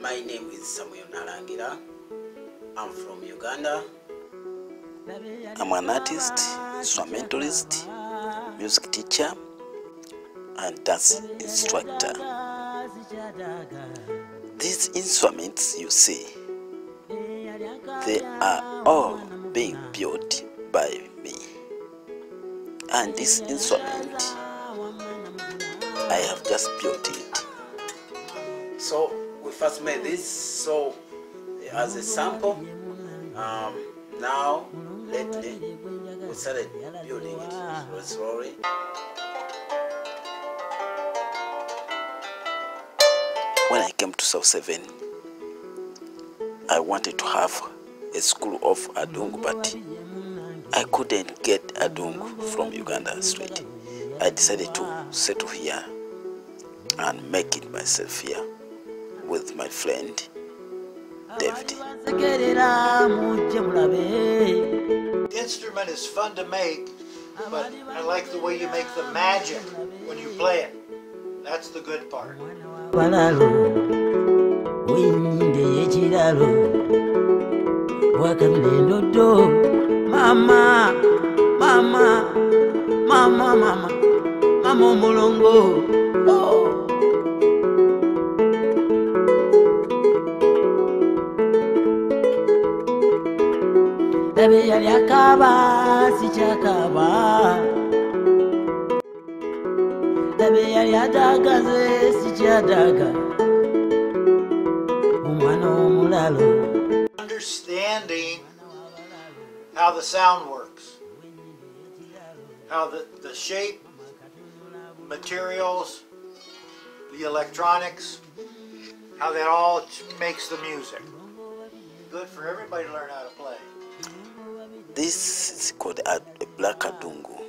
My name is Samuel Nalangira. I'm from Uganda. I'm an artist, instrumentalist, music teacher, and dance instructor. These instruments you see, they are all being built by me. And this instrument, I have just built it. So we first made this so as a sample. Um, now lately we started building it slowly. When I came to South Seven, I wanted to have a school of adung but I couldn't get adung from Uganda straight. I decided to settle here and make it myself here with my friend David. sekerera mujje mulabe The instrument is fun to make, but I like the way you make the magic when you play it. That's the good part. balalo wenyinde yekiralo wakabira endoddo mama mama mama mama omulongo Oh. labe yali akaaba sikyakaaba labe yali adaagaze sikyadaaga omwana w'omulalo Understanding how the sound works, how the, the shape, materials, the electronics, how that all makes the music. Good for everybody to learn how to play. This is called a, a Black Adungu.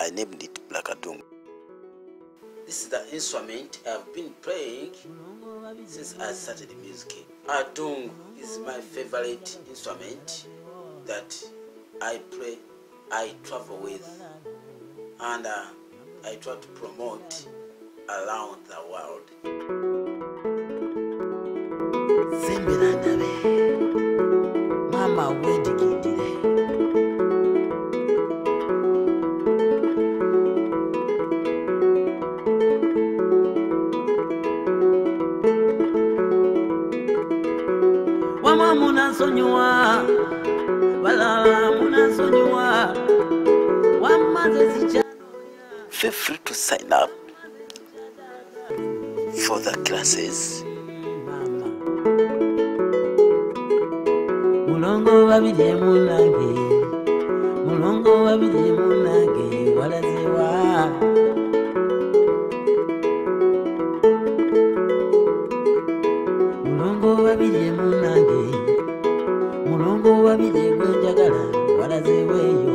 I named it Black Adungu. This is the instrument I've been playing since I started music. Adung is my favorite instrument that I play, I travel with, and uh, I try to promote around the world. sembera ndabe mama wedigidire wama munansonyiwa balala munansonyiwa wamaze zikya Feel free to sign up for the classes. mulongo babiri mulongo babiri munange walazewa wabize gwenjagala walaze weeyo.